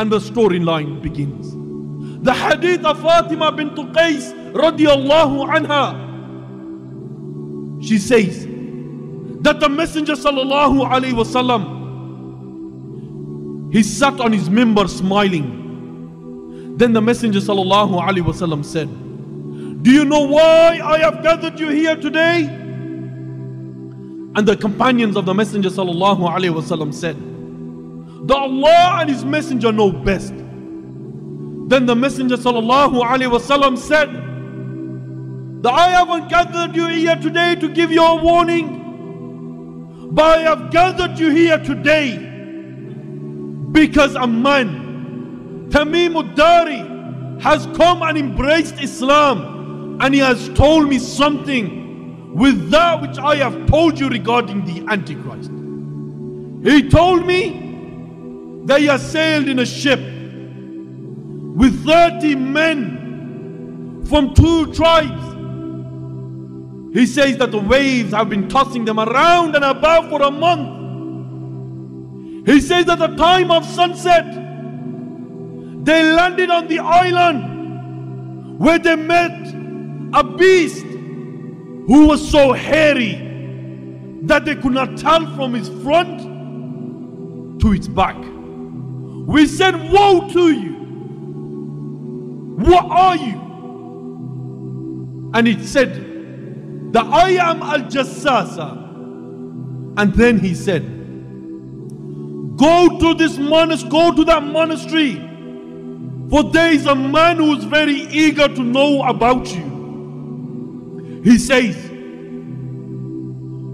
And the storyline begins. The hadith of Fatima bint Qais radiallahu anha. She says that the Messenger sallallahu alayhi wasallam he sat on his minbar smiling. Then the Messenger sallallahu alayhi wasallam said, Do you know why I have gathered you here today? And the companions of the Messenger sallallahu alayhi wasallam said, The Allah and His Messenger know best. Then the Messenger wasallam said, That I haven't gathered you here today to give you a warning, but I have gathered you here today because a man, Tamim Dari, has come and embraced Islam and he has told me something with that which I have told you regarding the Antichrist. He told me he has sailed in a ship with 30 men from two tribes. He says that the waves have been tossing them around and about for a month. He says that at the time of sunset, they landed on the island where they met a beast who was so hairy that they could not tell from its front to its back. We said, Woe to you! What are you? And it said, that I am Al Jassasa. And then he said, Go to this monastery, go to that monastery. For there is a man who is very eager to know about you. He says,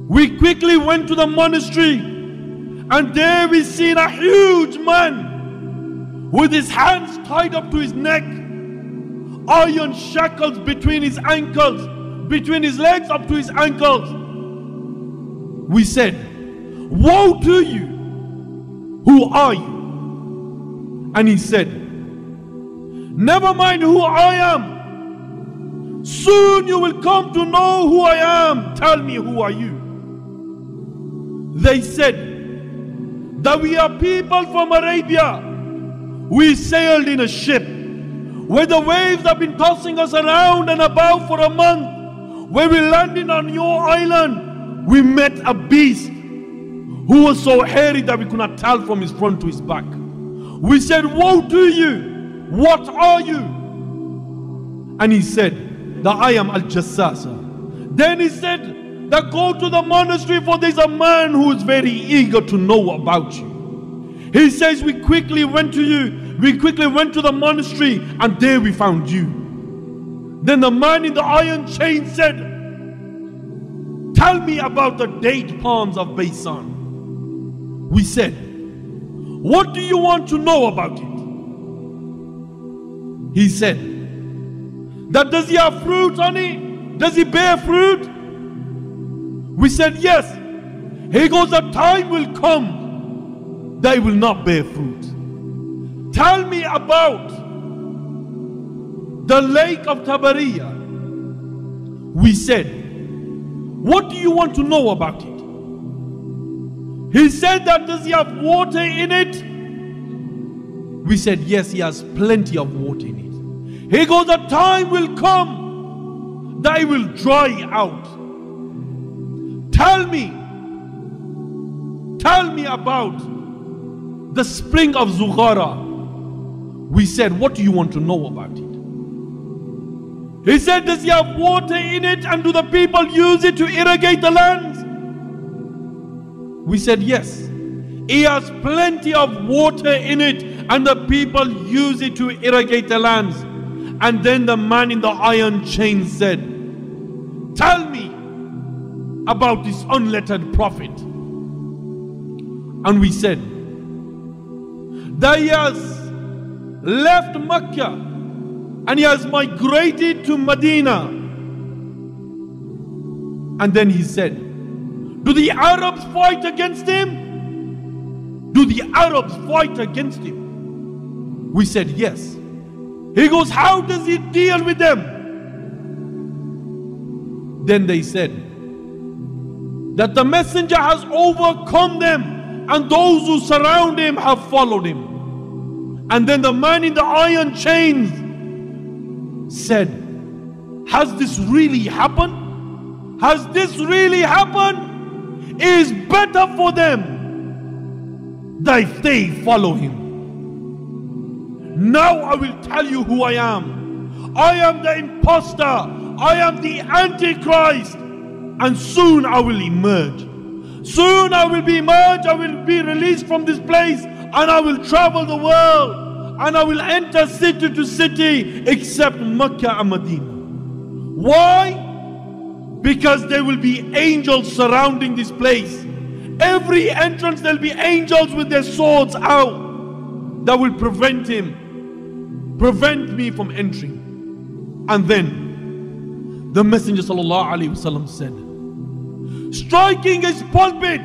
We quickly went to the monastery, and there we seen a huge man with his hands tied up to his neck, iron shackles between his ankles, between his legs up to his ankles. We said, Woe to you! Who are you? And he said, Never mind who I am. Soon you will come to know who I am. Tell me, who are you? They said that we are people from Arabia. We sailed in a ship where the waves have been tossing us around and about for a month. When we landed on your island, we met a beast who was so hairy that we could not tell from his front to his back. We said, Woe to you! What are you? And he said, That I am Al Jassasa. Then he said, That go to the monastery, for there's a man who is very eager to know about you. He says, We quickly went to you, we quickly went to the monastery, and there we found you. Then the man in the iron chain said, Tell me about the date palms of Baysan. We said, What do you want to know about it? He said, That does he have fruit on it? Does he bear fruit? We said, Yes. He goes, A time will come he will not bear fruit. Tell me about the lake of Tabariya. We said, What do you want to know about it? He said that does he have water in it? We said, yes, he has plenty of water in it. He goes, The time will come that it will dry out. Tell me, tell me about the spring of Zughara. We said, what do you want to know about it? He said, does he have water in it and do the people use it to irrigate the lands? We said yes. He has plenty of water in it, and the people use it to irrigate the lands. And then the man in the iron chain said, Tell me about this unlettered prophet. And we said, That he has left Mecca and he has migrated to Medina. And then he said, do the Arabs fight against him? Do the Arabs fight against him? We said yes. He goes, How does he deal with them? Then they said that the messenger has overcome them and those who surround him have followed him. And then the man in the iron chains said, Has this really happened? Has this really happened? It is better for them that if they follow him. Now I will tell you who I am. I am the impostor. I am the Antichrist. And soon I will emerge. Soon I will be emerged. I will be released from this place and I will travel the world. And I will enter city to city except Mecca and Medina. Why? Because there will be angels surrounding this place. Every entrance there'll be angels with their swords out that will prevent him prevent me from entering. And then the Messenger وسلم, said, striking his pulpit,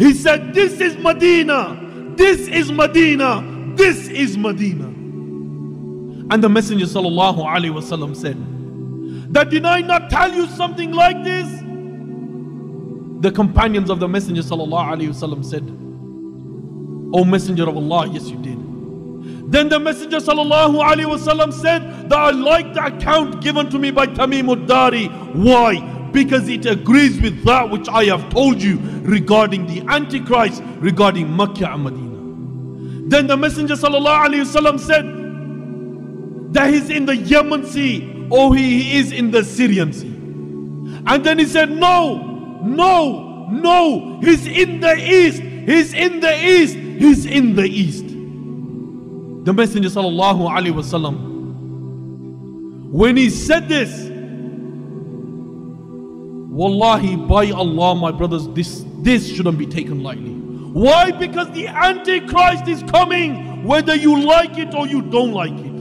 he said, This is Medina, this is Medina, this is Medina. And the Messenger وسلم, said, That did I not tell you something like this? The companions of the Messenger وسلم, said, O Messenger of Allah, yes, you did. Then the Messenger وسلم, said that I like the account given to me by Tamim ud-Dari. Why? Because it agrees with that which I have told you regarding the Antichrist, regarding Mecca and Medina. Then the Messenger وسلم, said that he's in the Yemen Sea or he is in the Syrian Sea. And then he said, No, no, no, he's in the east, he's in the east, he's in the east. The Messenger sallallahu alaihi wasallam, when he said this, Wallahi, by Allah, my brothers, this, this shouldn't be taken lightly. Why? Because the Antichrist is coming, whether you like it or you don't like it.